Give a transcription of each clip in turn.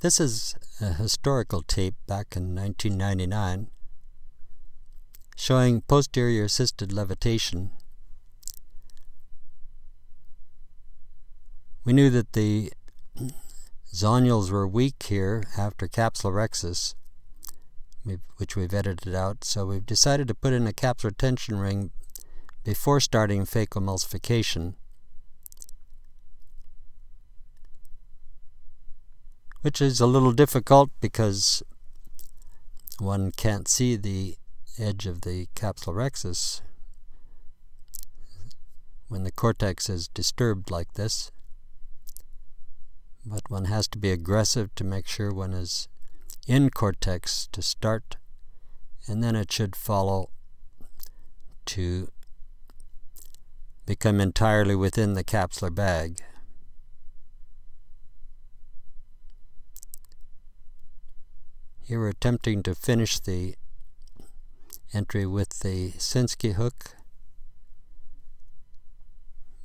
This is a historical tape back in 1999 showing posterior assisted levitation. We knew that the zonules were weak here after capsulorhexis, which we've edited out, so we've decided to put in a capsular tension ring before starting phacoemulsification. Which is a little difficult because one can't see the edge of the capsulorhexis when the cortex is disturbed like this. But one has to be aggressive to make sure one is in cortex to start, and then it should follow to become entirely within the capsular bag. Here we're attempting to finish the entry with the Sinskey hook,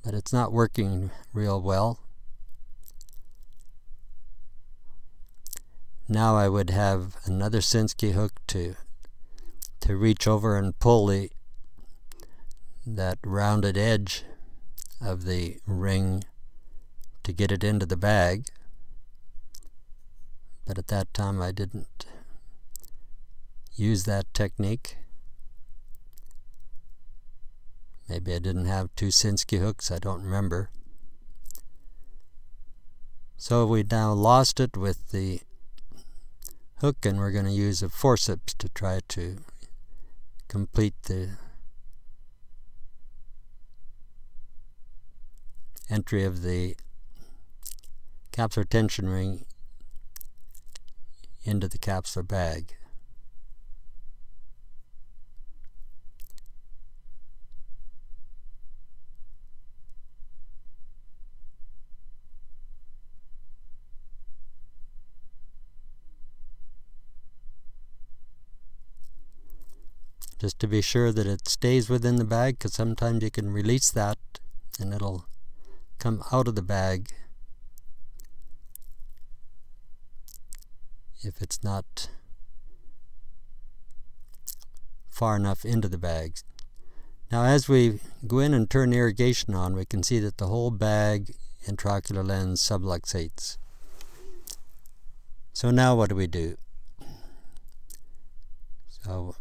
but it's not working real well. Now I would have another Sinskey hook to to reach over and pull the that rounded edge of the ring to get it into the bag but at that time I didn't use that technique. Maybe I didn't have two Sinskey hooks, I don't remember. So we now lost it with the hook and we're going to use a forceps to try to complete the entry of the capsular tension ring into the capsular bag. just to be sure that it stays within the bag because sometimes you can release that and it'll come out of the bag if it's not far enough into the bags. Now as we go in and turn irrigation on, we can see that the whole bag intraocular lens subluxates. So now what do we do? So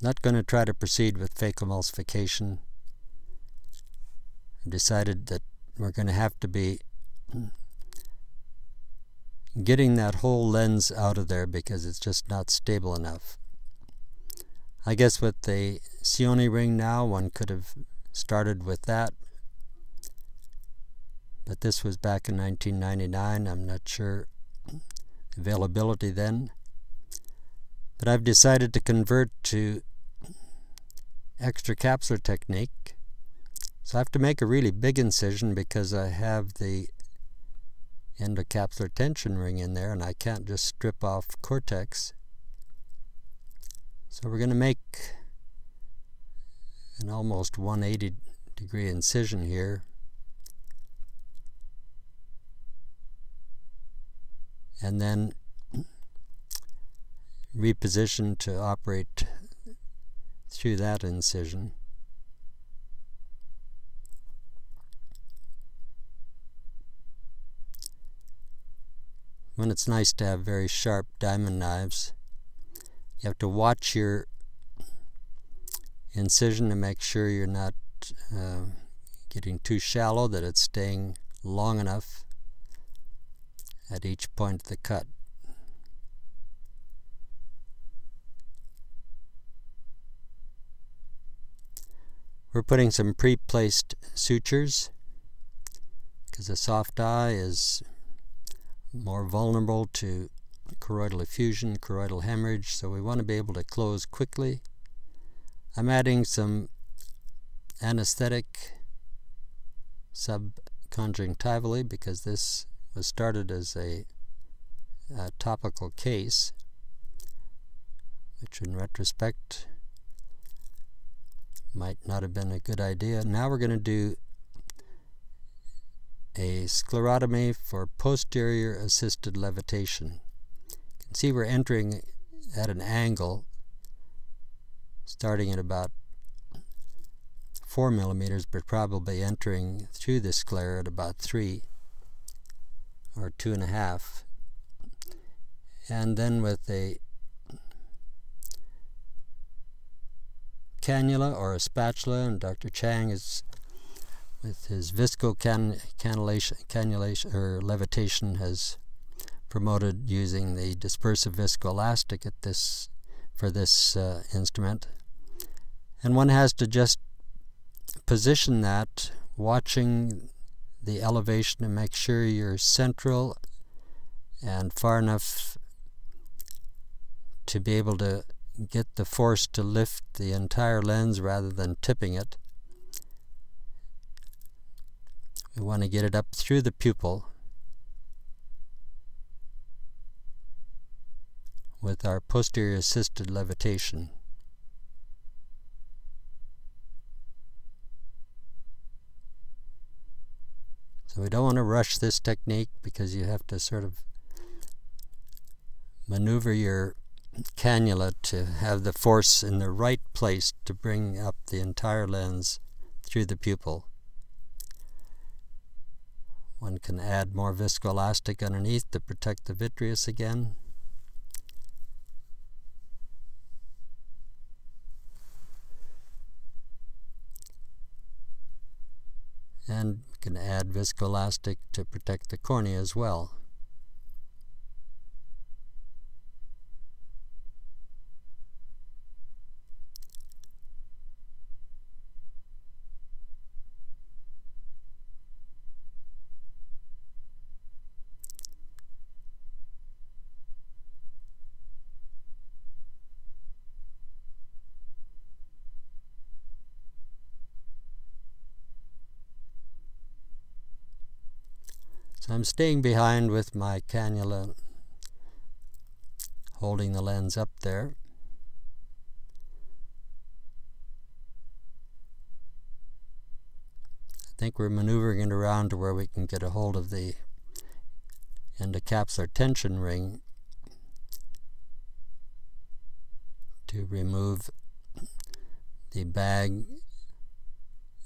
not going to try to proceed with phacoemulsification. I've decided that we're going to have to be getting that whole lens out of there because it's just not stable enough. I guess with the Cionni ring now, one could have started with that. But this was back in 1999. I'm not sure availability then. But I've decided to convert to extra capsular technique. So I have to make a really big incision because I have the endocapsular tension ring in there and I can't just strip off cortex. So we're going to make an almost 180 degree incision here. And then reposition to operate through that incision. When it's nice to have very sharp diamond knives. You have to watch your incision to make sure you're not uh, getting too shallow, that it's staying long enough at each point of the cut. We're putting some pre-placed sutures because the soft eye is more vulnerable to choroidal effusion, choroidal hemorrhage, so we want to be able to close quickly. I'm adding some anesthetic subconjunctivally because this was started as a, a topical case, which in retrospect might not have been a good idea. Now we're going to do a sclerotomy for posterior assisted levitation. You can see we're entering at an angle starting at about 4 millimeters, but probably entering through the sclera at about 3 or 2.5. And then with a cannula or a spatula, and Dr. Chang is with his visco can, cannulation or levitation has promoted using the dispersive viscoelastic at this for this uh, instrument. And one has to just position that, watching the elevation and make sure you're central and far enough to be able to get the force to lift the entire lens rather than tipping it. We want to get it up through the pupil with our posterior assisted levitation. So we don't want to rush this technique because you have to sort of maneuver your cannula to have the force in the right place to bring up the entire lens through the pupil. One can add more viscoelastic underneath to protect the vitreous again. And can add viscoelastic to protect the cornea as well. So I'm staying behind with my cannula holding the lens up there. I think we're maneuvering it around to where we can get a hold of the endocapsular tension ring to remove the bag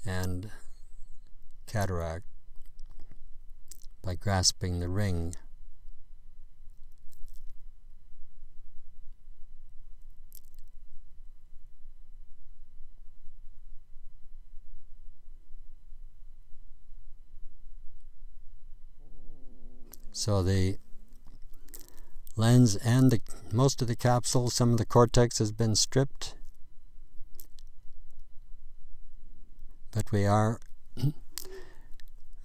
and cataract by grasping the ring. So the lens and the most of the capsule, some of the cortex has been stripped. But we are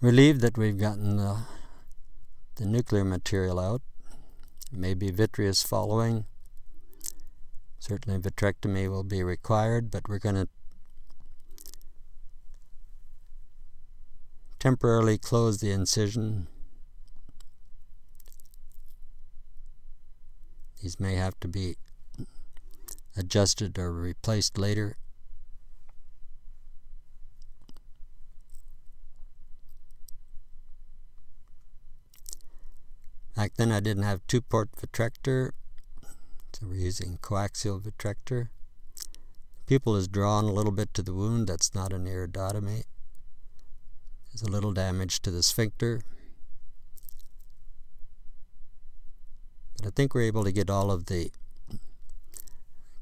relieved that we've gotten the, the nuclear material out. Maybe vitreous following. Certainly vitrectomy will be required, but we're going to temporarily close the incision. These may have to be adjusted or replaced later. Back then I didn't have two-port vitrector, so we're using coaxial vitrector. Pupil is drawn a little bit to the wound, that's not an iridotomy. There's a little damage to the sphincter. But I think we're able to get all of the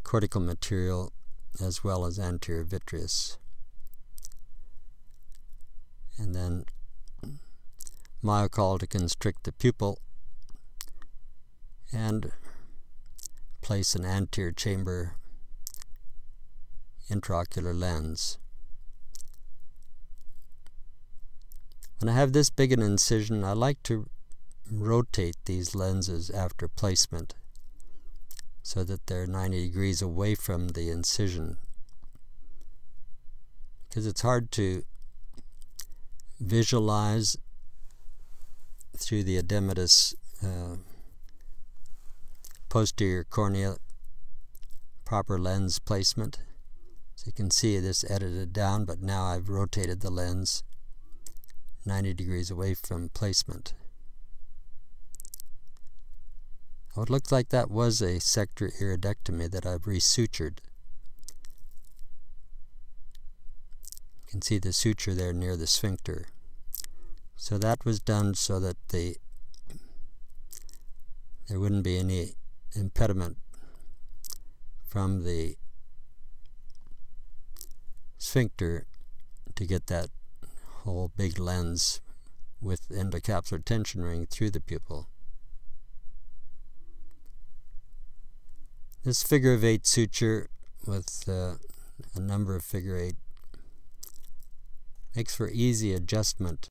cortical material as well as anterior vitreous. And then Miochol to constrict the pupil and place an anterior chamber intraocular lens. When I have this big an incision, I like to rotate these lenses after placement so that they're 90 degrees away from the incision because it's hard to visualize through the edematous uh, posterior cornea proper lens placement. So you can see this edited down, but now I've rotated the lens 90 degrees away from placement. Oh, it looks like that was a sector iridectomy that I've resutured. You can see the suture there near the sphincter. So that was done so that the there wouldn't be any impediment from the sphincter to get that whole big lens with endocapsular tension ring through the pupil. This figure of eight suture with uh, a number of figure eight makes for easy adjustment